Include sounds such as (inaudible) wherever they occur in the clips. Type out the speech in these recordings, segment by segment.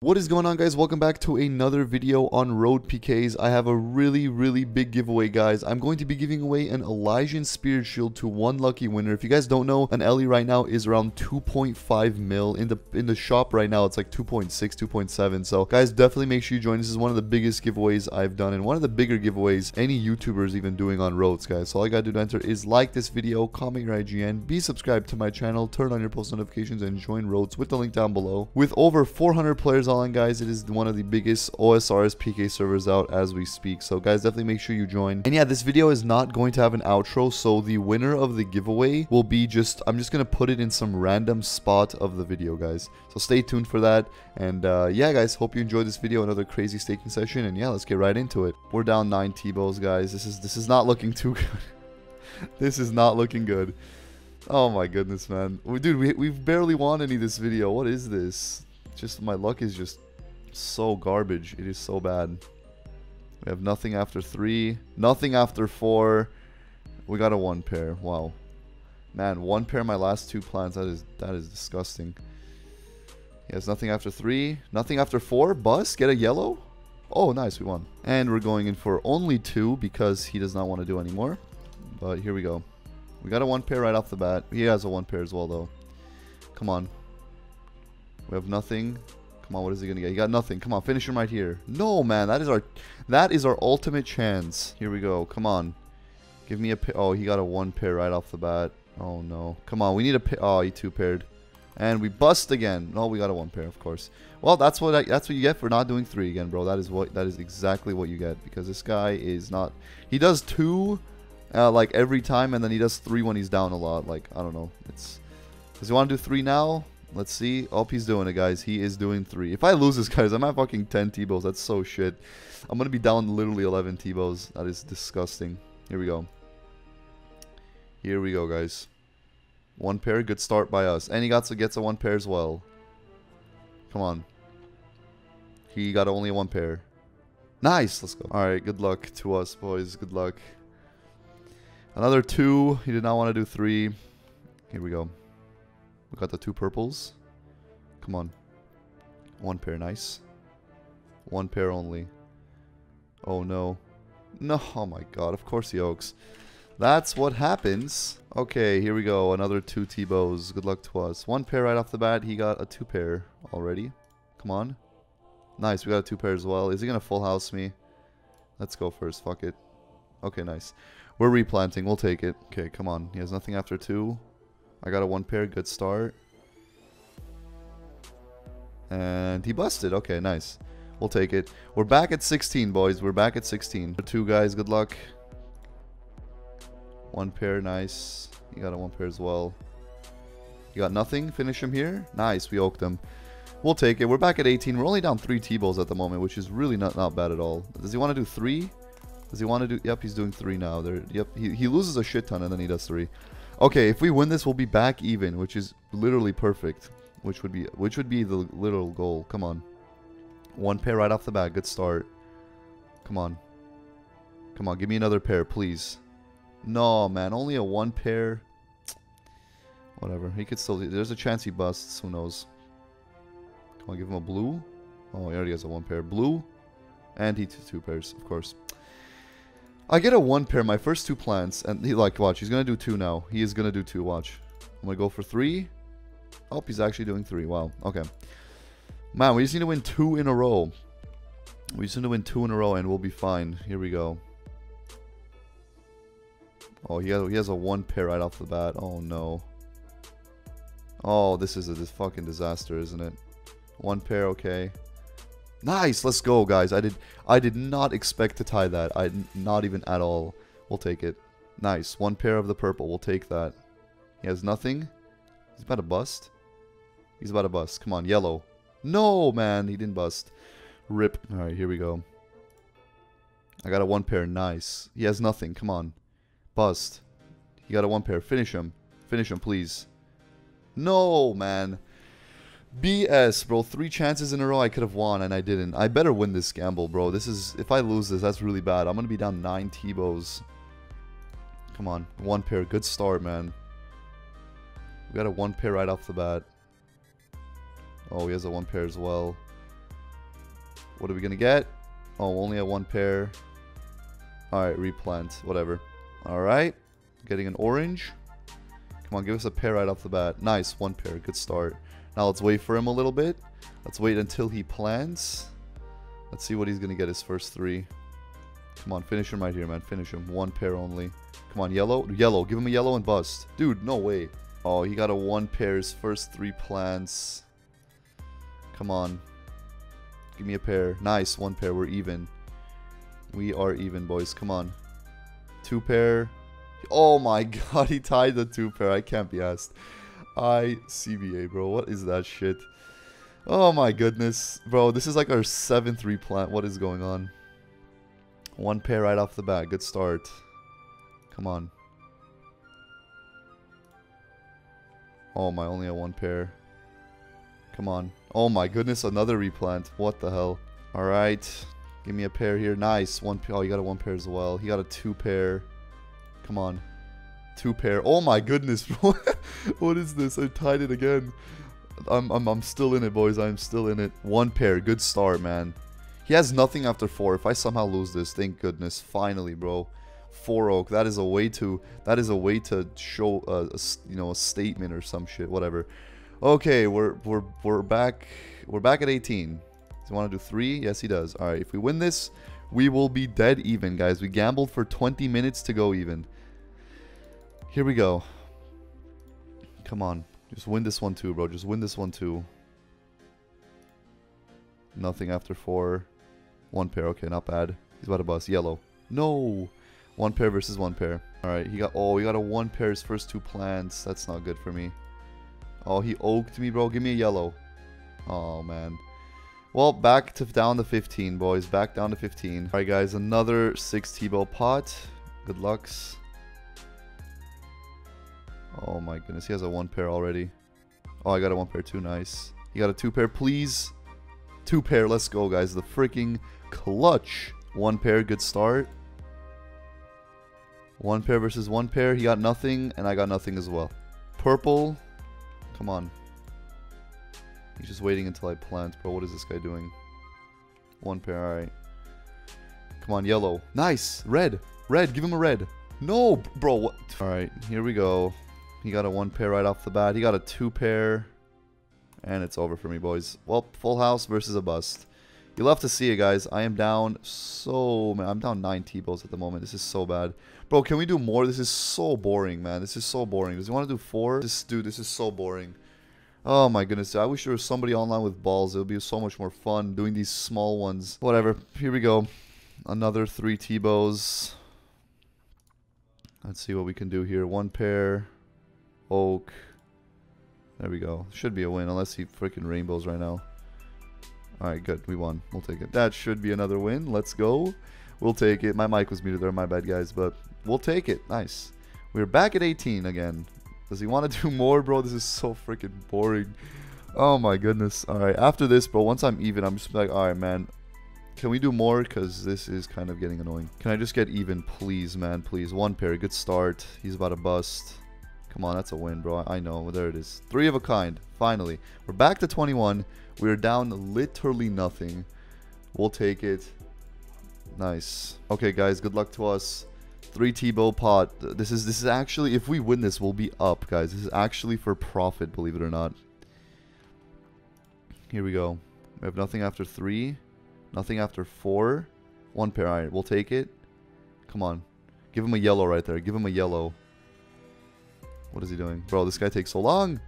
What is going on guys? Welcome back to another video on Roat Pkz. I have a really, really big giveaway guys. I'm going to be giving away an Elysian Spirit Shield to one lucky winner. If you guys don't know, an Ellie right now is around 2.5 mil. In the in the shop right now, it's like 2.6, 2.7. So guys, definitely make sure you join. This is one of the biggest giveaways I've done and one of the bigger giveaways any YouTubers even doing on roads guys. So all you gotta do to enter is like this video, comment your IGN, be subscribed to my channel, turn on your post notifications and join roads with the link down below. With over 400 players online guys it is one of the biggest osrs pk servers out as we speak. So guys definitely make sure you join. And yeah this video is not going to have an outro so the winner of the giveaway will be just i'm just gonna put it in some random spot of the video guys. So stay tuned for that. And uh, yeah guys hope you enjoyed this video another crazy staking session. And yeah let's get right into it. We're down nine t-bows guys. This is this is not looking too good. (laughs) This is not looking good. Oh my goodness, man. Dude, we, we've barely won any this video. What is this? Just, my luck is just so garbage. It is so bad. We have nothing after three. Nothing after four. We got a one pair. Wow. Man, one pair my last two plans. That is that is disgusting. He has nothing after three. Nothing after four. Bus. Get a yellow. Oh, nice. We won. And we're going in for only two because he does not want to do anymore. But here we go. We got a one pair right off the bat. He has a one pair as well, though. Come on. We have nothing. Come on, what is he gonna get? He got nothing. Come on, finish him right here. No, man, that is our, that is our ultimate chance. Here we go. Come on, give me a. Pair. Oh, he got a one pair right off the bat. Oh no. Come on, we need a. Pair. Oh, he two paired, and we bust again. No, we got a one pair, of course. Well, that's what I, that's what you get for not doing three again, bro. That is what that is exactly what you get because this guy is not. He does two, uh, like every time, and then he does three when he's down a lot. Like I don't know. It's. Does he want to do three now? Let's see. Oh, he's doing it, guys. He is doing three. If I lose this, (laughs) guys, I'm at fucking 10 T-bows. That's so shit. I'm going to be down literally 11 T-bows. That is disgusting. Here we go. Here we go, guys. One pair. Good start by us. And he got to gets a one pair as well. Come on. He got only one pair. Nice. Let's go. All right. Good luck to us, boys. Good luck. Another two. He did not want to do three. Here we go. We got the two purples. Come on. One pair, nice. One pair only. Oh no. (laughs) No, oh my god, of course the Oaks. That's what happens. Okay, here we go. Another two T-bows. Good luck to us. One pair right off the bat. He got a two pair already. Come on. Nice, we got a two pair as well. Is he going to full house me? Let's go first. Fuck it. Okay, nice. We're replanting. We'll take it. Okay, come on. He has nothing after two. I got a one pair, good start. And he busted. Okay, nice. We'll take it. We're back at 16, boys. We're back at 16. Two guys, good luck. One pair, nice. You got a one pair as well. You got nothing? Finish him here? Nice, we oaked him. We'll take it. We're back at 18. We're only down three T-bows at the moment, which is really not, not bad at all. Does he want to do three? Does he want to do... Yep, he's doing three now. There. Yep, he, he loses a shit ton and then he does three. Okay, if we win this, we'll be back even, which is literally perfect. Which would be which would be the literal goal. Come on. One pair right off the bat. Good start. Come on. Come on, give me another pair, please. No, man. Only a one pair. Whatever. He could still... There's a chance he busts. Who knows? Come on, give him a blue. Oh, he already has a one pair. Blue. And he two pairs, of course. I get a one pair, my first two plants, and he like, watch, he's gonna do two now. He is gonna do two, watch. I'm gonna go for three. Oh, he's actually doing three. Wow, okay. Man, we just need to win two in a row. We just need to win two in a row and we'll be fine. Here we go. Oh, he has, he has a one pair right off the bat. Oh, no. Oh, this is a this fucking disaster, isn't it? One pair, okay. Nice, let's go, guys. I did I did not expect to tie that. I not even at all. We'll take it. Nice. One pair of the purple. We'll take that. He has nothing. He's about to bust. He's about to bust. Come on, yellow. No, man. He didn't bust. Rip. Alright, here we go. I got a one pair. Nice. He has nothing. Come on. Bust. He got a one pair. Finish him. Finish him, please. No, man. BS, bro. Three chances in a row I could have won and I didn't. I better win this gamble, bro. This is... If I lose this, that's really bad. I'm going to be down nine T-bows. Come on. One pair. Good start, man. We got a one pair right off the bat. Oh, he has a one pair as well. What are we gonna get? Oh, only a one pair. Alright, replant. Whatever. Alright. Getting an orange. Come on, give us a pair right off the bat. Nice, one pair. Good start. Now let's wait for him a little bit. Let's wait until he plants. Let's see what he's going to get his first three. Come on, finish him right here, man. Finish him. One pair only. Come on, yellow. Yellow. Give him a yellow and bust. Dude, no way. Oh, he got a one pair. His first three plants. Come on. Give me a pair. Nice. One pair. We're even. We are even, boys. Come on. Two pair. Oh my (laughs) god, he tied the two pair. I can't be asked. I CBA, bro. What is that shit? Oh my goodness. Bro, this is like our seventh replant. What is going on? One pair right off the bat. Good start. Come on. Oh my, only a one pair. Come on. Oh my goodness, another replant. What the hell? Alright. Give me a pair here. Nice. One pair. Oh, you got a one pair as well. He got a two pair. Come on. Two pair. Oh my goodness, (laughs) what is this? I tied it again. I'm, I'm, I'm still in it, boys. I'm still in it. One pair. Good start, man. He has nothing after four. If I somehow lose this, thank goodness. Finally, bro. Four oak. That is a way to. That is a way to show uh, a, a you know a statement or some shit. Whatever. Okay, we're we're we're back. We're back at 18. Does he want to do three? Yes, he does. All right. If we win this, we will be dead even, guys. We gambled for 20 minutes to go even. Here we go. Come on. Just win this one too, bro. Just win this one too. Nothing after four. One pair. Okay, not bad. He's about to bust. Yellow. No. One pair versus one pair. Alright, he got... Oh, he got a one pair his first two plants. That's not good for me. Oh, he oaked me, bro. Give me a yellow. Oh, man. Well, back to down to 15, boys. Back down to 15. Alright, guys. Another 6 T-Bow pot. Good lucks. Oh my goodness, he has a one pair already. Oh, I got a one pair too. Nice. He got a two pair, please. Two pair. Let's go, guys. The freaking clutch. One pair, good start. One pair versus one pair. He got nothing, and I got nothing as well. Purple. Come on. He's just waiting until I plant, bro. What is this guy doing? One pair, alright. Come on, yellow. Nice. Red. Red. Give him a red. No, bro. What? Alright, here we go. He got a one pair right off the bat. He got a two pair. And it's over for me, boys. Well, full house versus a bust. You'll have to see it, guys. I am down so... Man, I'm down 9 T-Bows at the moment. This is so bad. Bro, can we do more? This is so boring, man. This is so boring. Does he want to do 4? This, dude, this is so boring. Oh my goodness. I wish there was somebody online with balls. It would be so much more fun doing these small ones. Whatever. Here we go. Another 3 T-Bows. Let's see what we can do here. One pair. Oak. There we go. Should be a win, unless he freaking rainbows right now. Alright, good. We won. We'll take it. That should be another win. Let's go. We'll take it. My mic was muted there. My bad, guys. But we'll take it. Nice. We're back at 18 again. Does he want to (laughs) do more, bro? This is so freaking boring. Oh, my goodness. Alright, after this, bro, once I'm even, I'm just like, alright, man. Can we do more? Because this is kind of getting annoying. Can I just get even, please, man? Please. One pair. Good start. He's about to bust. Come on, that's a win, bro. I know. There it is. Three of a kind. Finally. We're back to 21. We're down literally nothing. We'll take it. Nice. Okay, guys. Good luck to us. Three T-Bow pot. This is this is actually, if we win this, we'll be up, guys. This is actually for profit, believe it or not. Here we go. We have nothing after three. Nothing after four. One pair. Alright, we'll take it. Come on. Give him a yellow right there. Give him a yellow. What is he doing? Bro, this guy takes so long.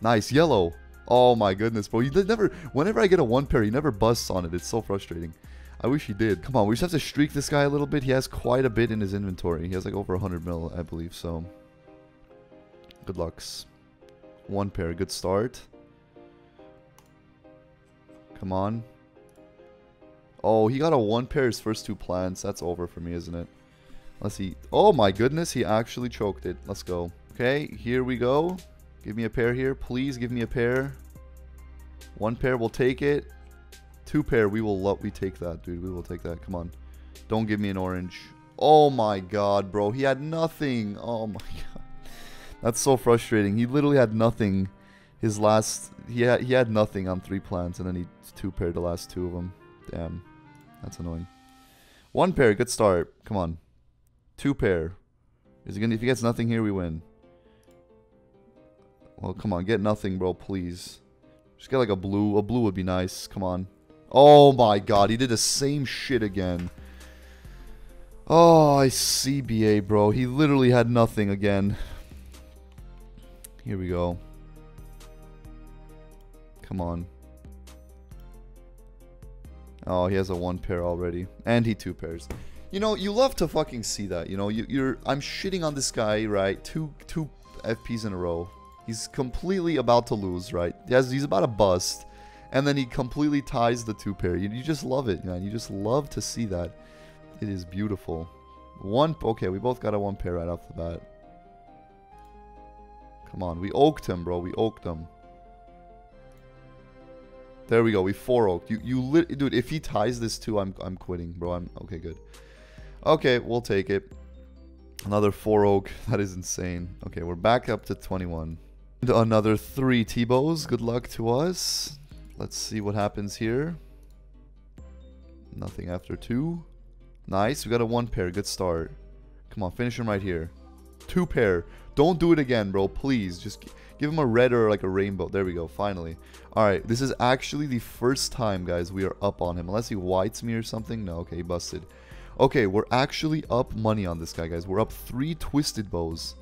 Nice, yellow. Oh my goodness, bro. He never, whenever I get a one pair, he never busts on it. It's so frustrating. I wish he did. Come on, we just have to streak this guy a little bit. He has quite a bit in his inventory. He has like over 100 mil, I believe, so. Good lucks. One pair, good start. Come on. Oh, he got a one pair his first two plants. That's over for me, isn't it? Let's see. Oh my goodness, he actually choked it. Let's go. Okay, here we go. Give me a pair here. Please give me a pair. One pair, we'll take it. Two pair, we will love, we take that, dude. We will take that. Come on. Don't give me an orange. Oh my god, bro. He had nothing. Oh my (laughs) god. That's so frustrating. He literally had nothing. His last, he had, he had nothing on three plants, and then he two paired the last two of them. Damn, that's annoying. One pair, good start. Come on. Two pair. Is he gonna? If he gets nothing here, we win. Well, come on, get nothing, bro, please. Just get like a blue. A blue would be nice. Come on. Oh my god, he did the same shit again. Oh, I see BA, bro. He literally had nothing again. Here we go. Come on. Oh, he has a one pair already. And he two pairs. You know, you love to fucking see that. You know, you, you're I'm shitting on this guy, right? Two two FPs in a row. He's completely about to lose, right? Has, he's about to bust. And then he completely ties the two pair. You, you just love it, man. You just love to see that. It is beautiful. One, okay, we both got a one pair right off the bat. Come on, we oaked him, bro. We oaked him. There we go. We four oaked. You, you dude. If he ties this too, I'm, I'm quitting, bro. I'm okay. Good. Okay, we'll take it. Another four oak. (laughs) That is insane. Okay, we're back up to 21. Another three T-bows. Good luck to us. Let's see what happens here. Nothing after two. Nice. We got a one pair. Good start. Come on, finish him right here. Two pair. Don't do it again, bro. Please. Just give him a red or like a rainbow. There we go. Finally. Alright. This is actually the first time, guys, we are up on him. Unless he whites me or something. No, okay. He busted. Okay, we're actually up money on this guy, guys. We're up three twisted bows.